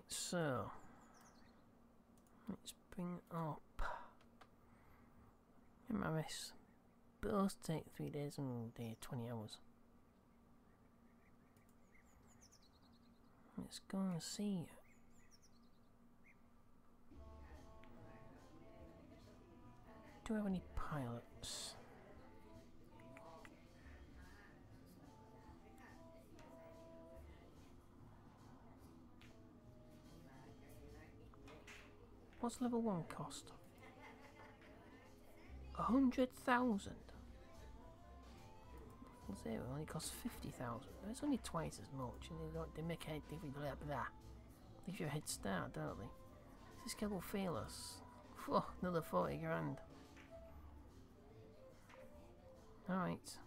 Right, so let's bring it up MRS. Both take three days and day 20 hours. Let's go and see. Do we have any pilots? What's level one cost? A hundred thousand. Zero only costs fifty thousand. It's only twice as much, and they don't. They make a they blah. Leave you a head start, don't they? This kid will fail us. Oh, another forty grand. Alright.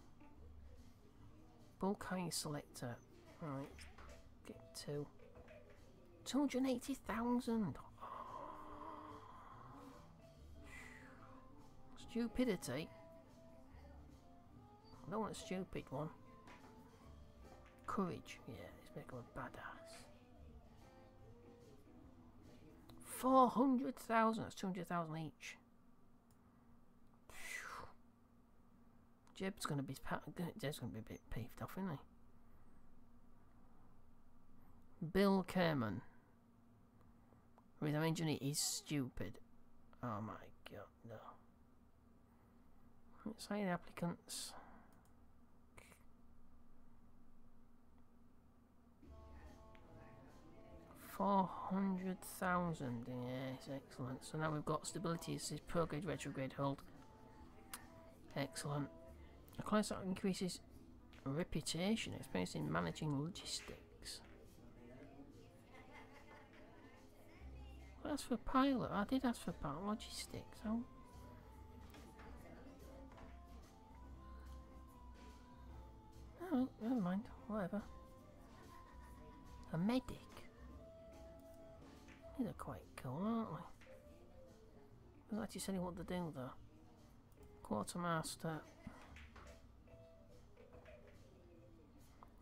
Bulk high selector. Alright. Get two. 280,000. Stupidity. I don't want a stupid one. Courage. Yeah, let's make him a badass. 400,000. That's 200,000 each. Jeb's gonna be Jeb's gonna be a bit peeved off, isn't he? Bill Kerman. With engineer is stupid. Oh my god, no. Say applicants. Four hundred thousand, yes, excellent. So now we've got stability, this is prograde, retrograde, hold. Excellent. A class that increases reputation, experience in managing logistics. That's for pilot. I did ask for pilot logistics. Oh, never mind. Whatever. A medic. These are quite cool, aren't they? Doesn't actually say what to do though. Quartermaster.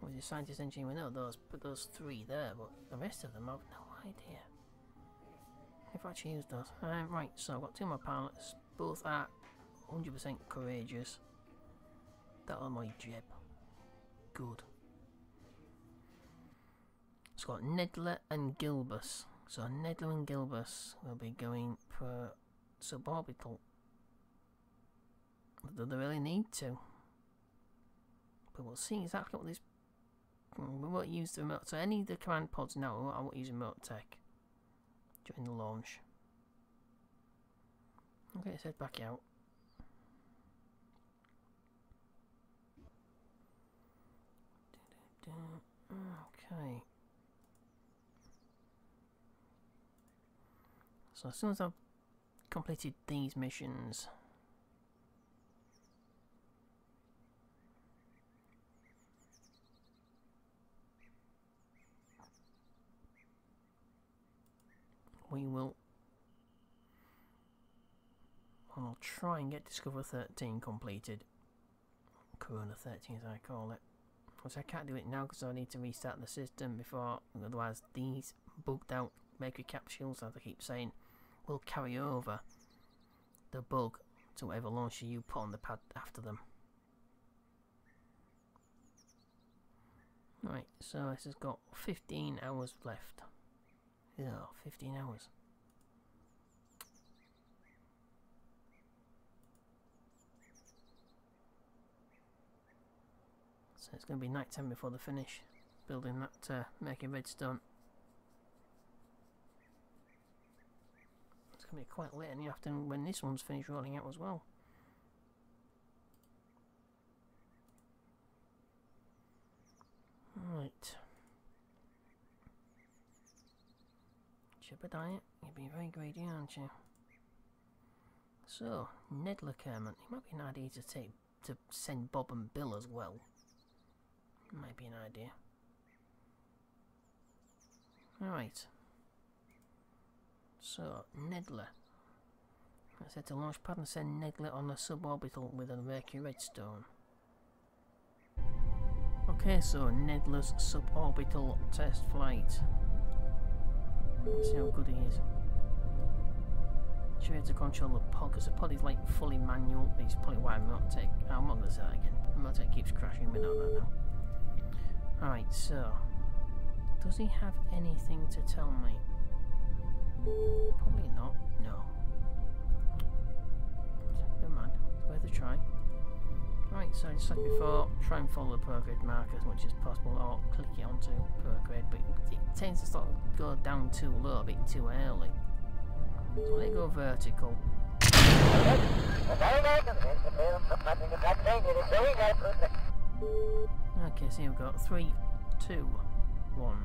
Was a scientist engineer? We know those, but those three there, but the rest of them I've no idea. If I actually those. Um, right, so I've got two more pilots. Both are 100% courageous. That are my jib. Good. It's got Nedler and Gilbus. So Nedler and Gilbus will be going for suborbital. Do they really need to? But we'll see exactly what this we won't use the remote. So any of the command pods now, I won't use remote tech during the launch. Okay, let's head back out. Okay. So as soon as I've completed these missions, we will I'll try and get Discoverer 13 completed. Corona 13 as I call it. I can't do it now because I need to restart the system before, otherwise these bugged out Mercury capsules, as I keep saying, will carry over the bug to whatever launcher you put on the pad after them. Right, so this has got 15 hours left. Yeah, 15 hours. It's going to be night time before the finish. Building that uh, making redstone. It's going to be quite late in the afternoon when this one's finished rolling out as well. Right. Jebediah, you'd be very greedy, aren't you? So, Nedler Kerman, it might be an idea to take to send Bob and Bill as well. Might be an idea. Alright. So, Nedler. I said to launch pad and send Nedler on a suborbital with a Mercury Redstone. Okay, so Nedler's suborbital test flight. Let's see how good he is. Should be able to control the pod because the pod is like fully manual. It's probably why I'm not take. Oh, I'm not gonna say that again. Motec keeps crashing, but not that now. Alright, so does he have anything to tell me? Probably not. No. Never mind. It's worth a try. Right, so just like before, try and follow the prograde mark as much as possible, or click it onto prograde, but it tends to sort of go down too low, a bit too early. So let it go vertical. Okay, so we've got three, two, one.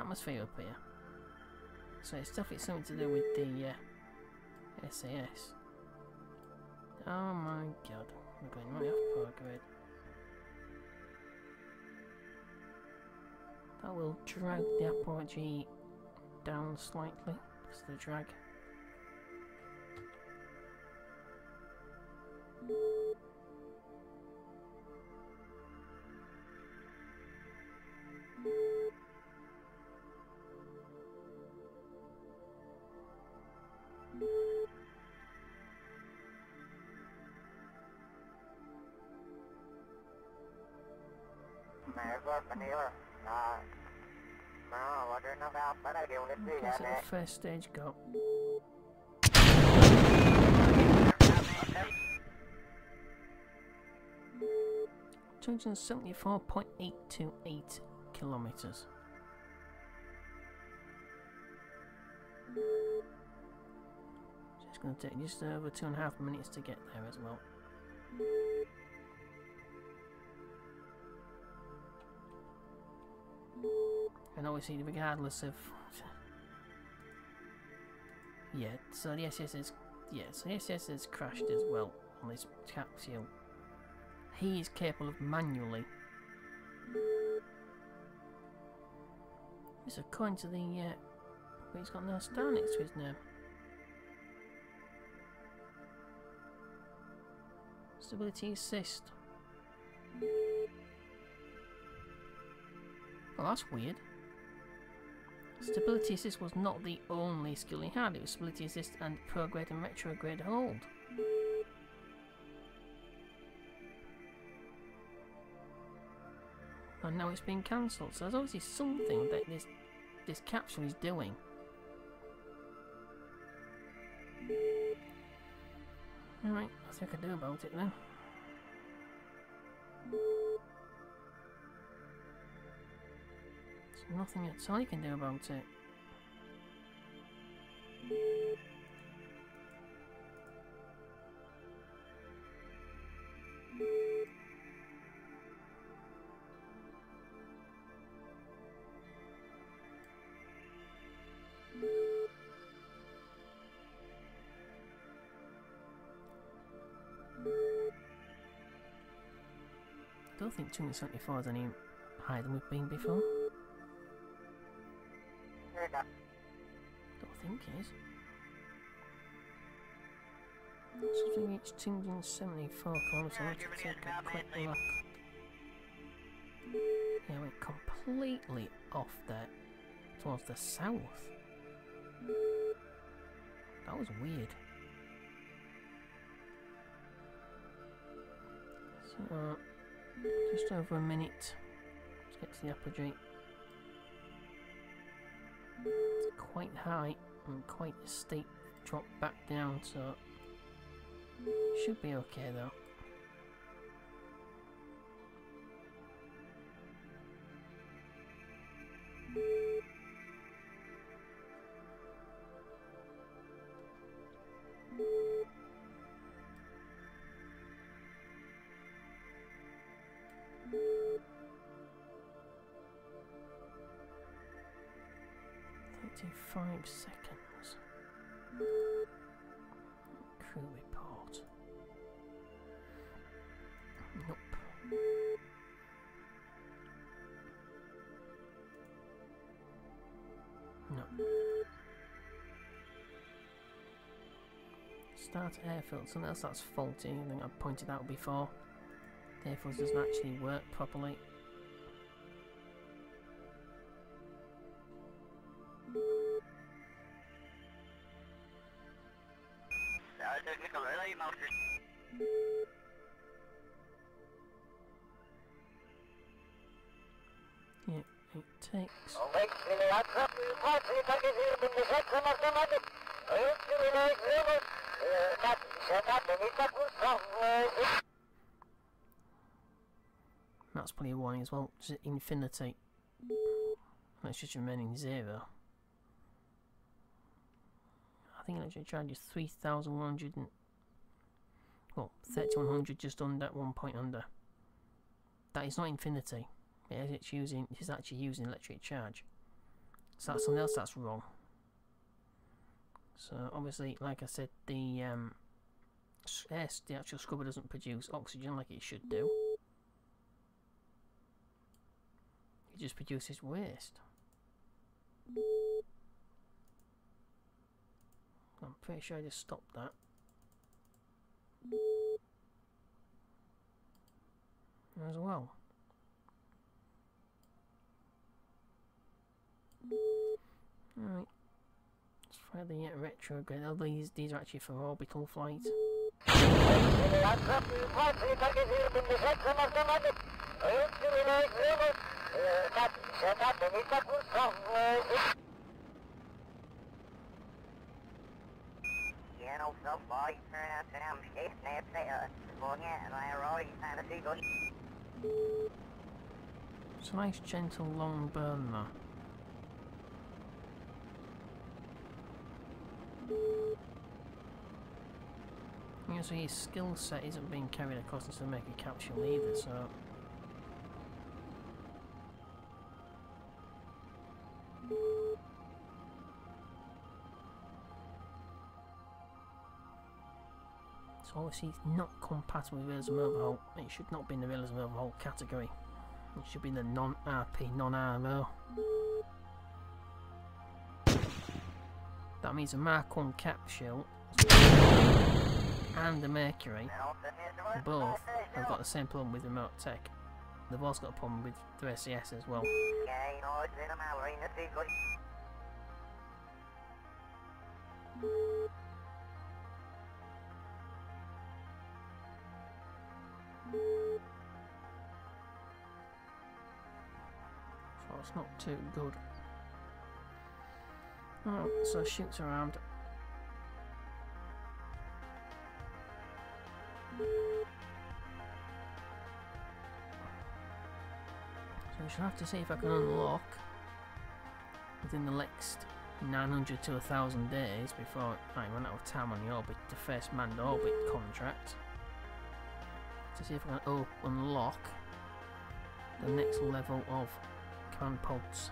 Atmosphere up here. So it's definitely something to do with the uh, SAS. Oh my god. We're going right off power grid. That will drag the apogee down slightly because of the drag. So the first stage got. Two hundred seventy-four point eight two eight kilometers. So it's going to take just over two and a half minutes to get there as well. And obviously, regardless of yeah, so the SAS is yeah, so the SAS has crashed as well on this capsule. He is capable of manually. It's according to the uh, but he's got no star next to his name. Stability assist. Well, that's weird. Stability assist was not the only skill he had, it was stability assist and prograde and retrograde hold. And now it's been cancelled, so there's obviously something that this this capsule is doing. Alright, I think I can do about it then. Nothing at all you can do about it. I don't think 274 is any higher than we've been before. Don't think it is. So we reached 274 kilometres, to take a quick look. Yeah, we're completely off there, towards the south. That was weird. So, uh, just over a minute to get to the apogee. It's quite high and quite a steep drop back down, so should be okay though. Thirty-five seconds. Report. Nope. No. Start airfield. Something else that's faulty. I think I pointed out before. The airfield doesn't actually work properly. Takes. That's probably a warning as well. Just infinity. That's just remaining zero. I think it actually charges 3,100 and... Well, 3,100 just under, one point under. That is not infinity. Is it's using, it's actually using electric charge. So that's something else that's wrong. So obviously, like I said, the um, yes, the actual scrubber doesn't produce oxygen like it should do. It just produces waste. I'm pretty sure I just stopped that. As well. Alright. Let's try the uh, retrograde. Oh, these, these are actually for orbital flight. It's a nice gentle long burn there. So his skill set isn't being carried across into the Mega Capsule either, so... So obviously it's not compatible with Realism Overhaul. It should not be in the Realism Overhaul category. It should be in the non-RP, non-RMO. That means a Mark 1 capsule and the Mercury both have got the same problem with remote tech. They've also got a problem with the SAS as well. So it's not too good. Oh, so shoots around. Shall have to see if I can unlock within the next 900 to 1000 days before I run out of time on the orbit, the first manned orbit contract. To see if I can oh, unlock the next level of command pods.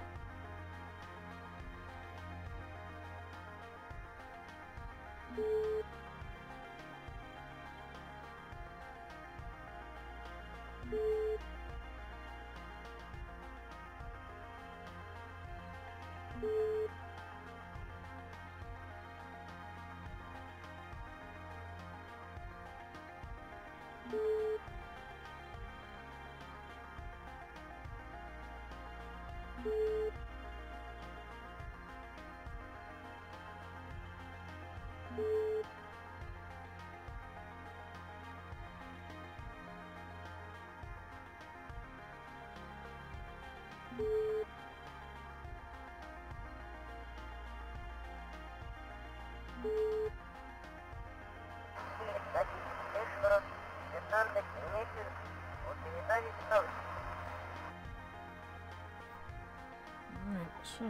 So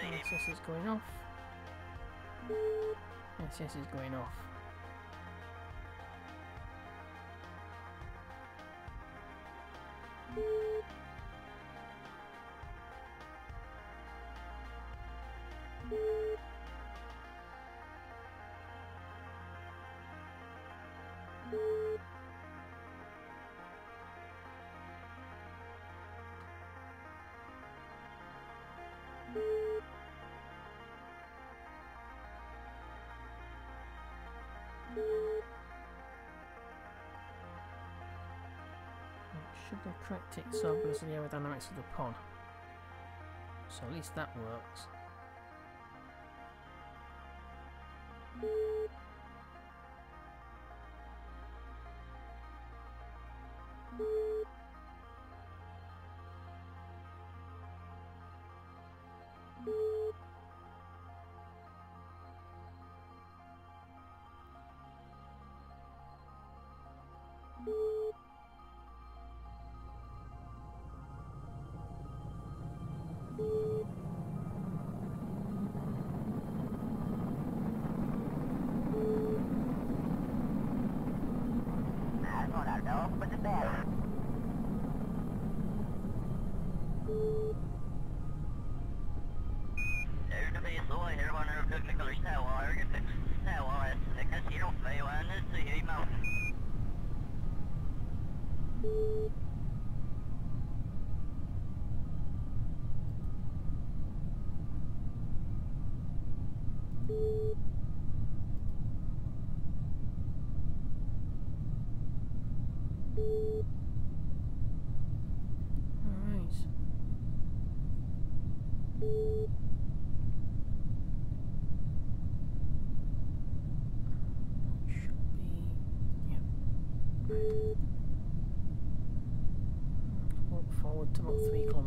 SAS is going off. SAS is going off. Should have correct it so of the aerodynamics of the pod. So at least that works. Alright.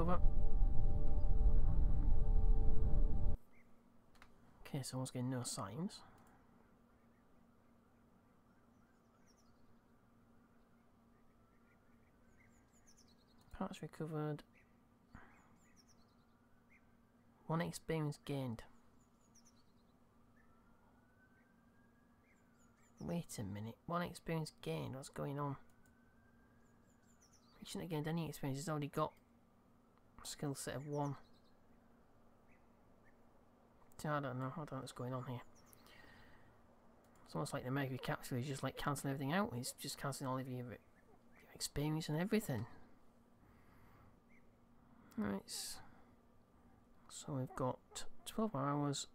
recover. Okay, someone's getting no signs. Parts recovered. One experience gained. Wait a minute. One experience gained. What's going on? He shouldn't have gained any experience. He's already got skill set of one. I don't know. I don't know what's going on here. It's almost like the Mercury capsule is just like cancelling everything out. He's just cancelling all of your, your experience and everything. Right. So we've got 12 hours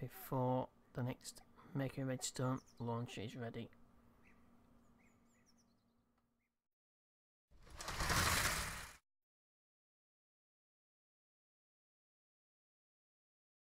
before the next Mercury Redstone launch is ready.